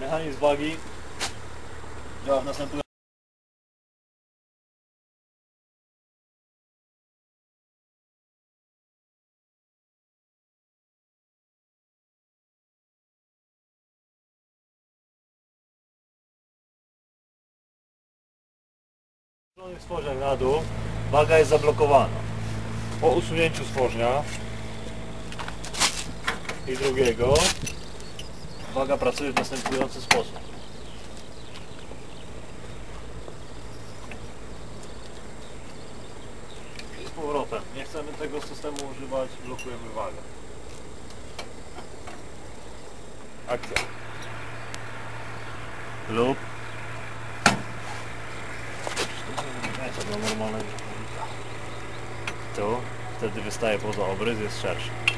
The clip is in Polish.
Mechanizm wagi. Działa w następujący Złożonych stworzeń na dół. Waga jest zablokowana. Po usunięciu stworznia i drugiego waga pracuje w następujący sposób. I z powrotem. Nie chcemy tego systemu używać, blokujemy wagę. Akcja. Lub to dla normalnego. Tu wtedy wystaje poza obrys, jest szerszy.